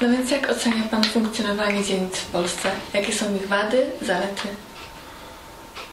No więc jak ocenia Pan funkcjonowanie dzielnic w Polsce? Jakie są ich wady, zalety?